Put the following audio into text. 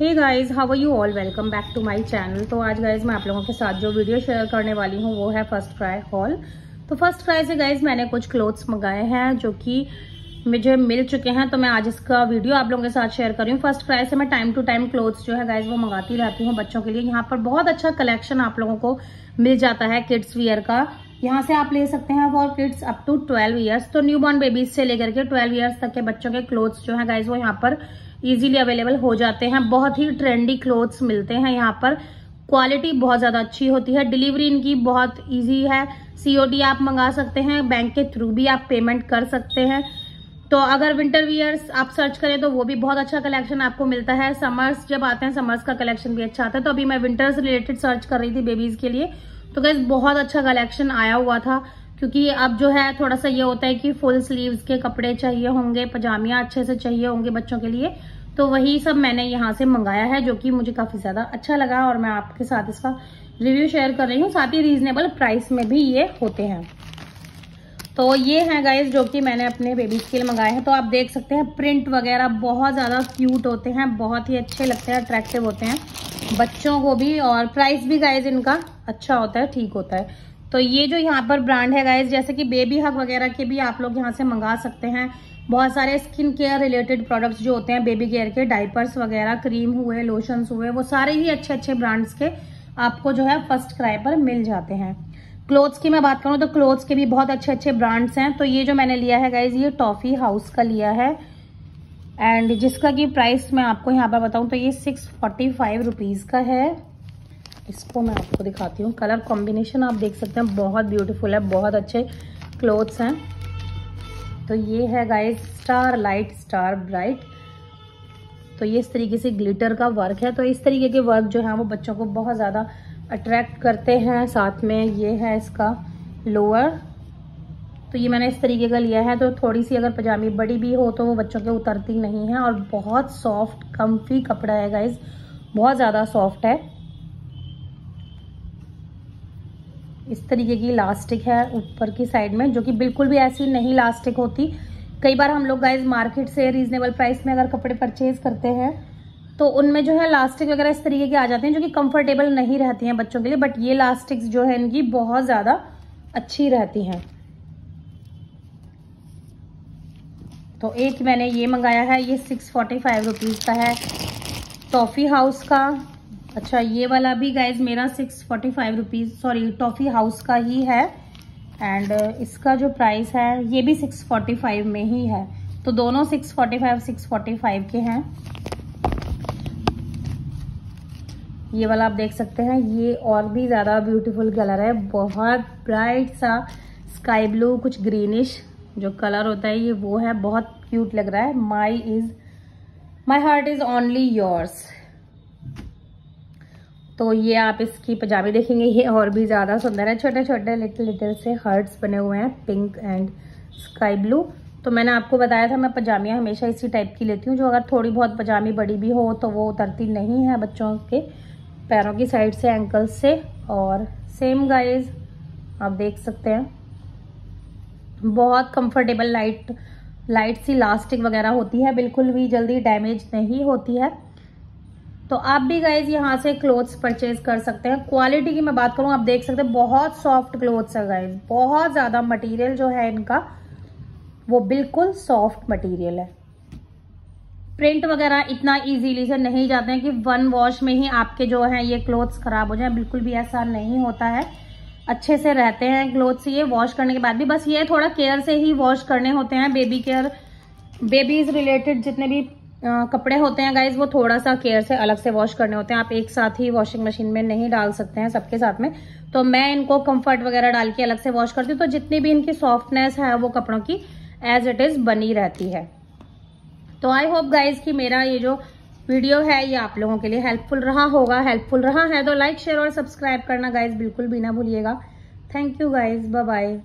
Hey guys how are you all welcome back to my channel तो आज guys मैं आप लोगों के साथ जो वीडियो शेयर करने वाली हूँ, वो है फ़र्स्ट क्राई हॉल तो फ़र्स्ट क्राई से गाइज़ मैंने कुछ क्लोथ्स मंगाए हैं जो कि मुझे मिल चुके हैं तो मैं आज इसका वीडियो आप लोगों के साथ शेयर कर रही हूँ। फ़र्स्ट क्राई से मैं टाइम टू टाइम क्लोथ्स जो है गाइज़ वो मंगाती रहती हूँ बच्चों के लिए। यहाँ पर बहुत अच्छा कलेक्शन आप लोगों को मिल जाता है किड्स वियर का। यहाँ से आप ले सकते हैं for kids up to twelve years तो न्यू बॉर्न बेबीज से लेकर के ट्वेल्व ईयर्स तक के बच्चों के क्लोथ्स जो है गाइज़ वो यहाँ पर इजीली अवेलेबल हो जाते हैं। बहुत ही ट्रेंडी क्लोथ्स मिलते हैं यहाँ पर। क्वालिटी बहुत ज़्यादा अच्छी होती है। डिलीवरी इनकी बहुत इजी है। सीओडी आप मंगा सकते हैं। बैंक के थ्रू भी आप पेमेंट कर सकते हैं। तो अगर विंटर वियर्स आप सर्च करें तो वो भी बहुत अच्छा कलेक्शन आपको मिलता है। समर्स जब आते हैं समर्स का कलेक्शन भी अच्छा आता है। तो अभी मैं विंटर से रिलेटेड सर्च कर रही थी बेबीज के लिए। तो गैस बहुत अच्छा कलेक्शन आया हुआ था, क्योंकि अब जो है, थोड़ा सा ये होता है कि फुल स्लीव्स के कपड़े चाहिए होंगे, पजामिया अच्छे से चाहिए होंगे बच्चों के लिए तो वही सब मैंने यहाँ से मंगाया है, जो कि मुझे काफ़ी ज़्यादा अच्छा लगा और मैं आपके साथ इसका रिव्यू शेयर कर रही हूँ, साथ ही रीजनेबल प्राइस में भी ये होते हैं। तो ये है गाइज़ जो कि मैंने अपने बेबीज के लिए मंगाए हैं तो आप देख सकते हैं प्रिंट वगैरह बहुत ज़्यादा क्यूट होते हैं, बहुत ही अच्छे लगते हैं अट्रैक्टिव होते हैं। बच्चों को भी और प्राइस भी गाइज़ इनका अच्छा होता है, ठीक होता है। तो ये जो यहाँ पर ब्रांड है गाइज़ जैसे कि बेबी हक वगैरह के भी आप लोग यहाँ से मंगा सकते हैं। बहुत सारे स्किन केयर रिलेटेड प्रोडक्ट्स जो होते हैं बेबी केयर के डाइपर्स वगैरह क्रीम हुए लोशंस हुए, वो सारे ही अच्छे अच्छे ब्रांड्स के आपको जो है फ़र्स्ट क्राई पर मिल जाते हैं। क्लोथ्स की मैं बात करूँ तो क्लोथ्स के भी बहुत अच्छे अच्छे ब्रांड्स हैं। तो ये जो मैंने लिया है गाइज़ ये टॉफी हाउस का लिया है। एंड जिसका की प्राइस मैं आपको यहाँ पर बताऊँ तो ये सिक्स फोर्टी फाइव रुपीज़ का है। इसको मैं आपको दिखाती हूँ। कलर कॉम्बिनेशन आप देख सकते हैं। बहुत ब्यूटीफुल है, बहुत अच्छे क्लोथ्स हैं। तो ये है guys star light star bright तो ये इस तरीके से ग्लिटर का वर्क है। तो इस तरीके के वर्क जो है, वो बच्चों को बहुत ज़्यादा अट्रैक्ट करते हैं। साथ में ये है इसका लोअर तो ये मैंने इस तरीके का लिया है। तो थोड़ी सी अगर पजामी बड़ी भी हो तो वो बच्चों के उतरती नहीं है और बहुत सॉफ्ट कम्फी कपड़ा है गाइज़ बहुत ज़्यादा सॉफ्ट है। इस तरीके की इलास्टिक है ऊपर की साइड में, जो कि बिल्कुल भी ऐसी नहीं इलास्टिक होती। कई बार हम लोग गाइज़ मार्केट से रीजनेबल प्राइस में अगर कपड़े परचेज करते हैं तो उनमें जो है इलास्टिक वगैरह इस तरीके के आ जाते हैं, जो कि कंफर्टेबल नहीं रहती हैं बच्चों के लिए बट ये लास्टिक्स जो है इनकी बहुत ज़्यादा अच्छी रहती हैं। तो एक मैंने ये मंगाया है, ये सिक्स फोर्टी फाइव रुपीज़ का है। टॉफ़ी हाउस का अच्छा ये वाला भी गाइज़ मेरा six forty five rupees sorry toffee house का ही है। एंड इसका जो प्राइस है, ये भी सिक्स फोर्टी फाइव में ही है। तो दोनों six forty five six forty five के हैं। ये वाला आप देख सकते हैं, ये और भी ज़्यादा ब्यूटीफुल कलर है। बहुत ब्राइट सा स्काई ब्लू कुछ ग्रीनिश जो कलर होता है, ये वो है, बहुत क्यूट लग रहा है। My is my heart is only yours तो ये आप इसकी पजामी देखेंगे, ये और भी ज़्यादा सुंदर है छोटे छोटे लिटिल लिटिल से हर्ट्स बने हुए हैं पिंक एंड स्काई ब्लू तो मैंने आपको बताया था, मैं पजामियाँ हमेशा इसी टाइप की लेती हूँ, जो अगर थोड़ी बहुत पजामी बड़ी भी हो तो वो उतरती नहीं है बच्चों के पैरों की साइड से एंकल्स से। और सेम गाइज़ आप देख सकते हैं। बहुत कंफर्टेबल लाइट लाइट सी लास्टिक वगैरह होती है, बिल्कुल भी जल्दी डैमेज नहीं होती है। तो आप भी गाइज़ यहाँ से क्लोथ्स परचेज कर सकते हैं। क्वालिटी की मैं बात करूँ, आप देख सकते हैं, बहुत सॉफ्ट क्लोथ्स है गाइज़ बहुत ज़्यादा मटेरियल जो है इनका, वो बिल्कुल सॉफ्ट मटेरियल है। प्रिंट वगैरह इतना इजीली से नहीं जाते हैं कि वन वॉश में ही आपके जो है ये क्लोथ्स खराब हो जाए। बिल्कुल भी ऐसा नहीं होता है। अच्छे से रहते हैं क्लोथ्स ये वॉश करने के बाद भी। बस ये थोड़ा केयर से ही वॉश करने होते हैं बेबी केयर बेबीज रिलेटेड जितने भी आ, कपड़े होते हैं गाइज़ वो थोड़ा सा केयर से अलग से वॉश करने होते हैं। आप एक साथ ही वॉशिंग मशीन में नहीं डाल सकते हैं सबके साथ में। तो मैं इनको कंफर्ट वगैरह डाल के अलग से वॉश करती हूँ। तो जितनी भी इनकी सॉफ्टनेस है वो कपड़ों की एज इट इज़ बनी रहती है। तो आई होप गाइज़ कि मेरा ये जो वीडियो है, ये आप लोगों के लिए हेल्पफुल रहा होगा। हेल्पफुल रहा है तो लाइक शेयर और सब्सक्राइब करना गाइज़ बिल्कुल भी ना भूलिएगा। Thank you guys bye